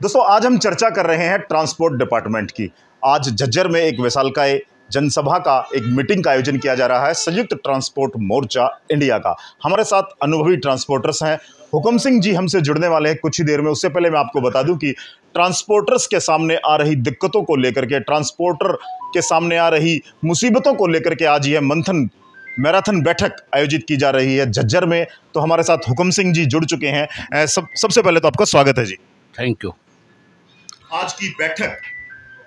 दोस्तों, आज हम चर्चा कर रहे हैं ट्रांसपोर्ट डिपार्टमेंट की। आज झज्जर में एक विशालकाय जनसभा का एक मीटिंग का आयोजन किया जा रहा है, संयुक्त ट्रांसपोर्ट मोर्चा इंडिया का। हमारे साथ अनुभवी ट्रांसपोर्टर्स हैं। हुकम सिंह जी हमसे जुड़ने वाले हैं कुछ ही देर में। उससे पहले मैं आपको बता दूँ कि ट्रांसपोर्टर्स के सामने आ रही दिक्कतों को लेकर के, ट्रांसपोर्टर के सामने आ रही मुसीबतों को लेकर के आज यह मंथन, मैराथन बैठक आयोजित की जा रही है झज्जर में। तो हमारे साथ हुकम सिंह जी जुड़ चुके हैं। सब सबसे पहले तो आपका स्वागत है जी। थैंक यू आज की बैठक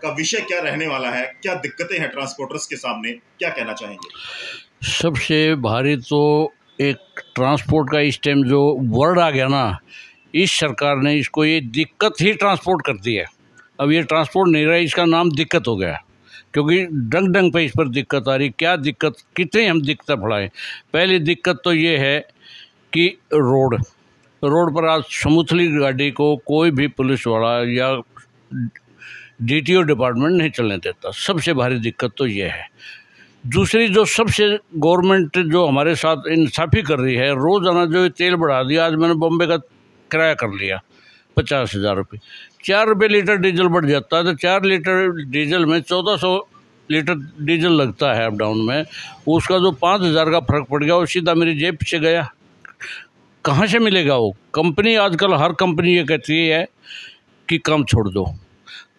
का विषय क्या रहने वाला है? क्या दिक्कतें हैं ट्रांसपोर्टर्स के सामने? क्या कहना चाहेंगे? सबसे भारी तो एक ट्रांसपोर्ट का इस टाइम जो वर्ड आ गया ना, इस सरकार ने इसको ये दिक्कत ही ट्रांसपोर्ट कर दी है। अब ये ट्रांसपोर्ट नहीं रहा, इसका नाम दिक्कत हो गया। क्योंकि डंग डंग पे इस पर दिक्कत आ रही। क्या दिक्कत, कितने हम दिक्कत पढ़ाएँ पहली दिक्कत तो ये है कि रोड रोड पर आज समुथली गाड़ी को कोई भी पुलिस वाला या डीटीओ डिपार्टमेंट नहीं चलने देता। सबसे भारी दिक्कत तो ये है। दूसरी जो सबसे गवर्नमेंट जो हमारे साथ इंसाफ़ी कर रही है, रोज़ाना जो तेल बढ़ा दिया, आज मैंने बॉम्बे का किराया कर लिया, पचास हज़ार रुपये। चार रुपये लीटर डीजल बढ़ जाता है तो चार लीटर डीजल में चौदह सौ लीटर डीजल लगता है अप डाउन में। उसका जो पाँच हज़ार का फ़र्क पड़ गया, वो सीधा मेरी जेब से गया। कहाँ से मिलेगा वो? कंपनी आजकल हर कंपनी ये कहती है कि काम छोड़ दो।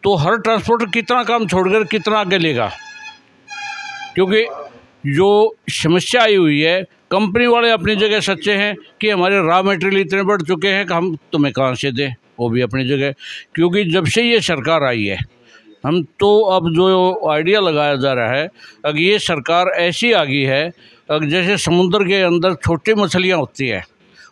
तो हर ट्रांसपोर्टर कितना काम छोड़कर कितना आगे लेगा? क्योंकि जो समस्या आई हुई है कंपनी वाले अपनी जगह सच्चे हैं कि हमारे रॉ मटेरियल इतने बढ़ चुके हैं कि हम तुम्हें कहाँ से दें? वो भी अपनी जगह। क्योंकि जब से ये सरकार आई है, हम तो अब जो आइडिया लगाया जा रहा है, अगर ये सरकार ऐसी आ गई है, अगर जैसे समुद्र के अंदर छोटी मछलियाँ होती हैं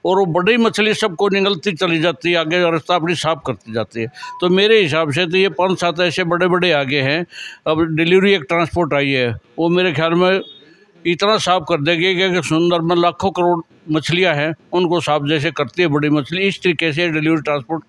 और वो बड़ी मछली सबको निगलती चली जाती है, आगे रास्ता अपनी साफ़ करती जाती है। तो मेरे हिसाब से तो ये पाँच सात ऐसे बड़े बड़े आगे हैं। अब डिलीवरी एक ट्रांसपोर्ट आई है, वो मेरे ख्याल में इतना साफ़ कर देगी कि सुंदर में लाखों करोड़ मछलियाँ हैं, उनको साफ़ जैसे करती है बड़ी मछली, इस तरीके से डिलीवरी ट्रांसपोर्ट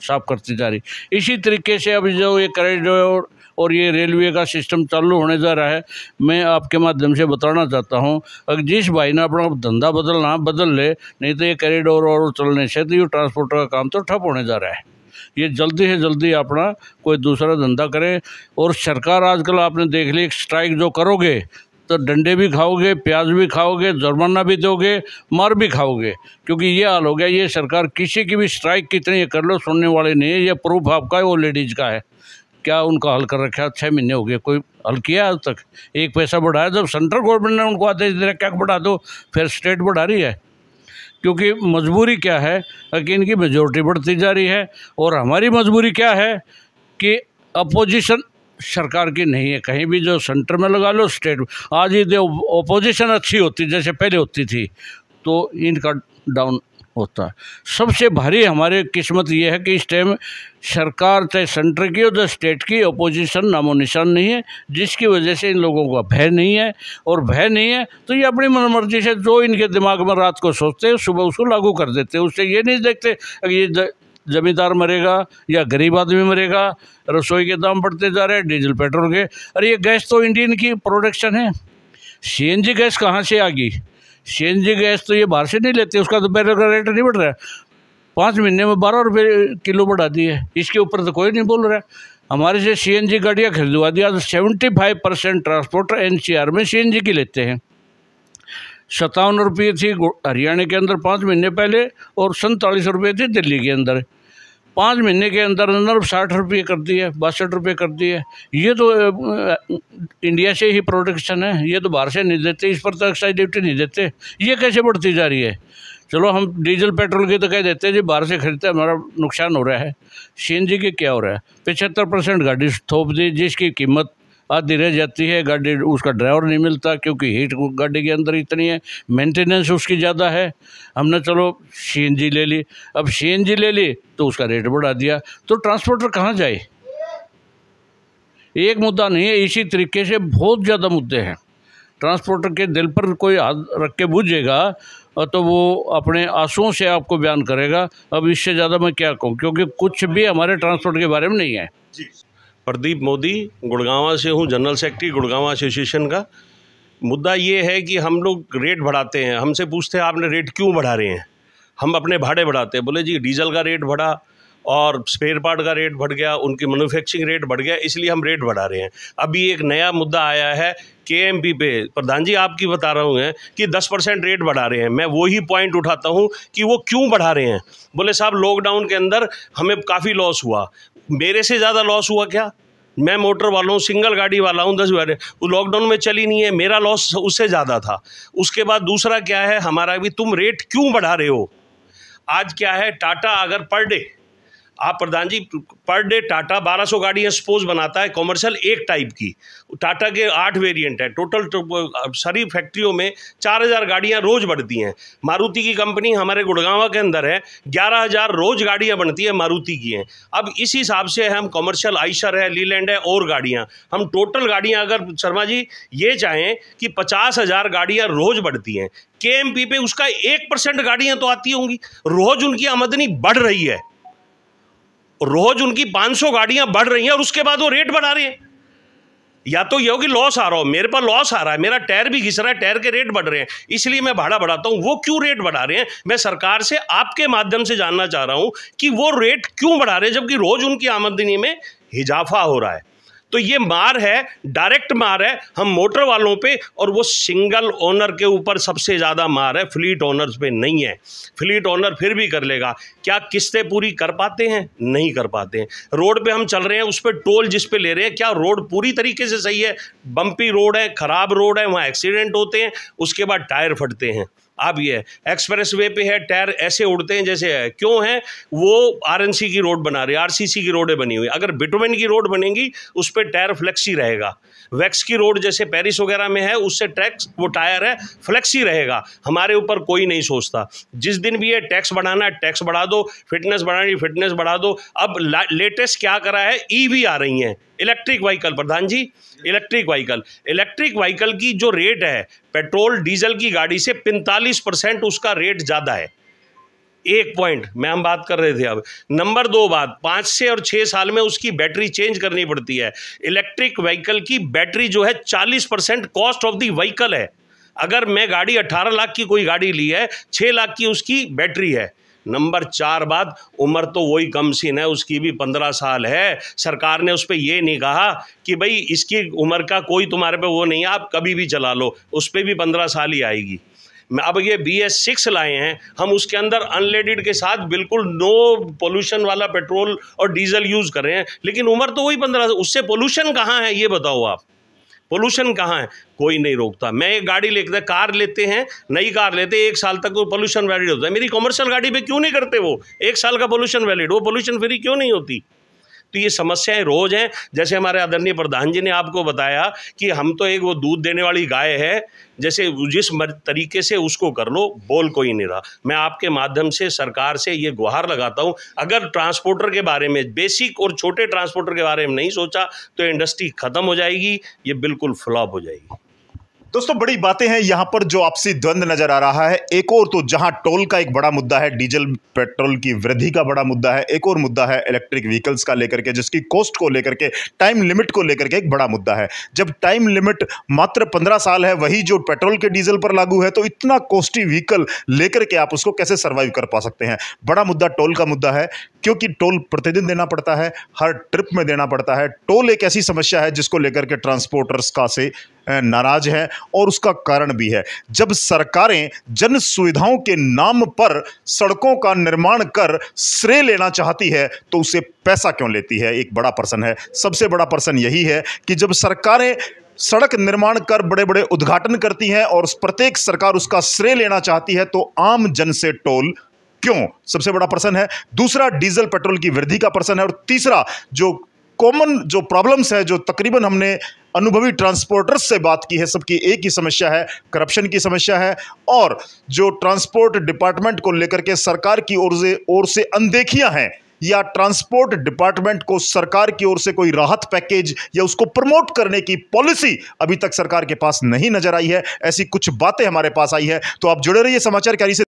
साफ़ करती जा रही। इसी तरीके से अब जो ये करेडोर और ये रेलवे का सिस्टम चालू होने जा रहा है। मैं आपके माध्यम से बताना चाहता हूँ अगर जिस भाई ने अपना धंधा बदलना बदल ले, नहीं तो ये करेडोर और चलने से तो ये ट्रांसपोर्टर का काम तो ठप होने जा रहा है। ये जल्दी से जल्दी अपना कोई दूसरा धंधा करें और सरकार आजकल आपने देख ली स्ट्राइक जो करोगे तो डंडे भी खाओगे, प्याज भी खाओगे, जुर्माना भी दोगे, मार भी खाओगे, क्योंकि ये हाल हो गया, ये सरकार किसी की भी स्ट्राइक कितनी कर लो, सुनने वाले नहीं है, ये प्रूफ आपका है, वो लेडीज़ का है। क्या उनका हल कर रखा है? छः महीने हो गए, कोई हल किया आज तक? एक पैसा बढ़ाया, जब सेंट्रल गवर्नमेंट ने उनको आदेश दे क्या बढ़ा दो? फिर स्टेट बढ़ा रही है। क्योंकि मजबूरी क्या है कि इनकी मेजोरिटी बढ़ती जा रही है और हमारी मजबूरी क्या है कि अपोजिशन सरकार की नहीं है। कहीं भी जो सेंटर में लगा लो स्टेट आज ही अपोजिशन अच्छी होती, जैसे पहले होती थी तो इनका डाउन होता है। सबसे भारी हमारे किस्मत ये है कि इस टाइम सरकार चाहे सेंटर की चाहे स्टेट की अपोजिशन नामो निशान नहीं है, जिसकी वजह से इन लोगों का भय नहीं है, और भय नहीं है तो ये अपनी मनमर्जी से जो इनके दिमाग में रात को सोचते हैं, सुबह उसको लागू कर देते हैं, उससे ये नहीं देखते अगर ये जमींदार मरेगा या गरीब आदमी मरेगा, रसोई के दाम बढ़ते जा रहे हैं, डीजल, पेट्रोल के, अरे ये गैस तो इंडियन की प्रोडक्शन है। सीएनजी गैस कहाँ से आ गई सीएनजी गैस तो ये बाहर से नहीं लेते, उसका तो बैरल का रेट नहीं बढ़ रहा है। पाँच महीने में बारह रुपये किलो बढ़ा दी है। इसके ऊपर तो कोई नहीं बोल रहा है। हमारे से सी एन जी गाड़ियाँ खरीदवा दिया तो seventy five percent transporter N C R में सी एन जी की लेते हैं। सत्तावन रुपये थी हरियाणा के अंदर पाँच महीने पहले और सैंतालीस रुपये थी दिल्ली के अंदर। पाँच महीने के अंदर अंदर साठ रुपये कर दिए बासठ रुपये कर दिए ये तो इंडिया से ही प्रोटेक्शन है। ये तो बाहर से नहीं देते, इस पर तो एक्साइज ड्यूटी नहीं देते। ये कैसे बढ़ती जा रही है? चलो, हम डीजल, पेट्रोल की तो कह देते हैं जी, बाहर से खरीदते हमारा नुकसान हो रहा है। सी की क्या हो रहा है? पचहत्तर परसेंट गाड़ी थोप दी, जिसकी कीमत आधी रह जाती है, गाड़ी उसका ड्राइवर नहीं मिलता क्योंकि हीट गाड़ी के अंदर इतनी है मेंटेनेंस उसकी ज़्यादा है। हमने चलो सीएनजी ले ली। अब सीएनजी ले ली तो उसका रेट बढ़ा दिया। तो ट्रांसपोर्टर कहाँ जाए? एक मुद्दा नहीं है, इसी तरीके से बहुत ज़्यादा मुद्दे हैं। ट्रांसपोर्टर के दिल पर कोई हाथ रख के बूझेगा तो वो अपने आंसुओं से आपको बयान करेगा। अब इससे ज़्यादा मैं क्या कहूँ, क्योंकि कुछ भी हमारे ट्रांसपोर्ट के बारे में नहीं है। प्रदीप मोदी, गुड़गावा से हूँ, जनरल सेक्रेटरी, गुड़गावा एसोसिएशन का। मुद्दा ये है कि हम लोग रेट बढ़ाते हैं। हमसे पूछते हैं, आपने रेट क्यों बढ़ा रहे हैं? हम अपने भाड़े बढ़ाते हैं। बोले जी, डीजल का रेट बढ़ा और स्पेयर पार्ट का रेट बढ़ गया, उनकी मैन्युफैक्चरिंग रेट बढ़ गया, इसलिए हम रेट बढ़ा रहे हैं। अभी एक नया मुद्दा आया है के पे। प्रधान जी, आपकी बता रहा हूँ कि दस परसेंट रेट बढ़ा रहे हैं। मैं वही पॉइंट उठाता हूँ कि वो क्यों बढ़ा रहे हैं? बोले साहब लॉकडाउन के अंदर हमें काफ़ी लॉस हुआ। मेरे से ज़्यादा लॉस हुआ क्या? मैं मोटर वाला हूँ सिंगल गाड़ी वाला हूँ, दस गाड़ी वो लॉकडाउन में चली नहीं है, मेरा लॉस उससे ज़्यादा था। उसके बाद दूसरा क्या है, हमारा भी, तुम रेट क्यों बढ़ा रहे हो? आज क्या है, टाटा अगर पर डे आप प्रधान जी पर डे टाटा 1200 गाड़ियाँ सपोज़ बनाता है कॉमर्शियल एक टाइप की। टाटा के आठ वेरिएंट है। टोटल तो, सारी फैक्ट्रियों में 4000 गाड़ियाँ रोज़ बढ़ती हैं। मारुति की कंपनी हमारे गुड़गांवा के अंदर है 11000 रोज़ गाड़ियाँ बनती है मारुति की हैं। अब इस हिसाब से हम कॉमर्शियल आइशर है लीलैंड है और गाड़ियाँ। हम टोटल गाड़ियाँ अगर शर्मा जी ये चाहें कि पचास हज़ार गाड़ियाँ रोज़ बढ़ती हैं के पे उसका एक परसेंट गाड़ियाँ तो आती होंगी। रोज़ उनकी आमदनी बढ़ रही है। रोज उनकी 500 गाड़ियाँ बढ़ रही हैं और उसके बाद वो रेट बढ़ा रहे हैं। या तो ये होगी लॉस आ रहा हो, मेरे पर लॉस आ रहा है, मेरा टायर भी घिस रहा है टायर के रेट बढ़ रहे हैं, इसलिए मैं भाड़ा बढ़ाता हूँ। वो क्यों रेट बढ़ा रहे हैं? मैं सरकार से आपके माध्यम से जानना चाह रहा हूँ कि वो रेट क्यों बढ़ा रहे हैं, जबकि रोज उनकी आमदनी में इजाफा हो रहा है। तो ये मार है डायरेक्ट मार है, हम मोटर वालों पे और वो सिंगल ओनर के ऊपर सबसे ज़्यादा मार है फ्लीट ओनर्स पे नहीं है। फ्लीट ओनर फिर भी कर लेगा। क्या किस्तें पूरी कर पाते हैं? नहीं कर पाते हैं। रोड पे हम चल रहे हैं, उस पर टोल जिस पे ले रहे हैं, क्या रोड पूरी तरीके से सही है? बम्पी रोड है, ख़राब रोड है, वहाँ एक्सीडेंट होते हैं, उसके बाद टायर फटते हैं। अब ये एक्सप्रेस वे पे है, टायर ऐसे उड़ते हैं जैसे है क्यों है? वो आरएनसी की रोड बना रहे हैं आरसीसी की रोडें बनी हुई अगर बिटोमिन की रोड बनेगी, उस पर टायर फ्लेक्सी रहेगा। वैक्स की रोड जैसे पेरिस वगैरह में है, उससे टैक्स वो टायर है, फ्लेक्सी रहेगा। हमारे ऊपर कोई नहीं सोचता। जिस दिन भी ये टैक्स बढ़ाना है, टैक्स बढ़ा दो, फिटनेस बढ़ानी, फिटनेस बढ़ा दो। अब लेटेस्ट क्या करा है? ईवी आ रही हैं। इलेक्ट्रिक व्हीकल, प्रधान जी, इलेक्ट्रिक व्हीकल। इलेक्ट्रिक व्हीकल की जो रेट है पेट्रोल डीजल की गाड़ी से पैंतालीस परसेंट उसका रेट ज़्यादा है। एक पॉइंट मैं हम बात कर रहे थे अब। नंबर दो बात, पाँच से और छः साल में उसकी बैटरी चेंज करनी पड़ती है। इलेक्ट्रिक व्हीकल की बैटरी जो है, चालीस percent cost of the vehicle है। अगर मैं गाड़ी अट्ठारह लाख की कोई गाड़ी ली है छः लाख की उसकी बैटरी है। नंबर चार बात, उम्र तो वही कम सीन है, उसकी भी पंद्रह साल है। सरकार ने उस पर यह नहीं कहा कि भाई इसकी उम्र का कोई तुम्हारे पे वो नहीं है, आप कभी भी चला लो, उस पर भी पंद्रह साल ही आएगी। मैं अब ये बी एस सिक्स लाए हैं, हम उसके अंदर अनलेडिड के साथ बिल्कुल नो पोल्यूशन वाला पेट्रोल और डीजल यूज़ कर रहे हैं, लेकिन उम्र तो वही पंद्रह, उससे पोल्यूशन कहाँ है, ये बताओ आप। पोल्यूशन कहाँ है? कोई नहीं रोकता। मैं एक गाड़ी लेकर, कार लेते हैं, नई कार लेते हैं, एक साल तक वो पोल्यूशन वैलिड होता है। मेरी कॉमर्शियल गाड़ी पे क्यों नहीं करते वो? एक साल का पोल्यूशन वैलिड वो पोल्यूशन फ्री क्यों नहीं होती? तो ये समस्याएँ रोज़ हैं। जैसे हमारे आदरणीय प्रधान जी ने आपको बताया कि हम तो एक वो दूध देने वाली गाय है, जैसे जिस तरीके से उसको कर लो, बोल कोई नहीं रहा। मैं आपके माध्यम से, सरकार से ये गुहार लगाता हूँ। अगर ट्रांसपोर्टर के बारे में, बेसिक और छोटे ट्रांसपोर्टर के बारे में नहीं सोचा तो इंडस्ट्री ख़त्म हो जाएगी, ये बिल्कुल फ्लॉप हो जाएगी। दोस्तों, बड़ी बातें हैं यहाँ पर जो आपसी द्वंद नज़र आ रहा है। एक और तो जहाँ टोल का एक बड़ा मुद्दा है, डीजल, पेट्रोल की वृद्धि का बड़ा मुद्दा है, एक और मुद्दा है इलेक्ट्रिक व्हीकल्स का लेकर के, जिसकी कॉस्ट को लेकर के, टाइम लिमिट को लेकर के एक बड़ा मुद्दा है। जब टाइम लिमिट मात्र पंद्रह साल है, वही जो पेट्रोल के डीजल पर लागू है तो इतना कॉस्टली व्हीकल लेकर के आप उसको कैसे सर्वाइव कर पा सकते हैं? बड़ा मुद्दा टोल का मुद्दा है, क्योंकि टोल प्रतिदिन देना पड़ता है, हर ट्रिप में देना पड़ता है। टोल एक ऐसी समस्या है जिसको लेकर के ट्रांसपोर्टर्स का से नाराज़ है और उसका कारण भी है। जब सरकारें जन सुविधाओं के नाम पर सड़कों का निर्माण कर श्रेय लेना चाहती है तो उसे पैसा क्यों लेती है? एक बड़ा प्रश्न है। सबसे बड़ा प्रश्न यही है कि जब सरकारें सड़क निर्माण कर बड़े बड़े उद्घाटन करती हैं और प्रत्येक सरकार उसका श्रेय लेना चाहती है तो आम जन से टोल क्यों? सबसे बड़ा प्रश्न है। दूसरा, डीजल पेट्रोल की वृद्धि का प्रश्न है और तीसरा, जो कॉमन जो प्रॉब्लम्स है, जो तकरीबन हमने अनुभवी ट्रांसपोर्टर्स से बात की है, सबकी एक ही समस्या है करप्शन की समस्या है और जो ट्रांसपोर्ट डिपार्टमेंट को लेकर के सरकार की ओर से ओर से अनदेखियाँ हैं या ट्रांसपोर्ट डिपार्टमेंट को सरकार की ओर से कोई राहत पैकेज या उसको प्रमोट करने की पॉलिसी अभी तक सरकार के पास नहीं नज़र आई है, ऐसी कुछ बातें हमारे पास आई है। तो आप जुड़े रहिए समाचार कैरी से।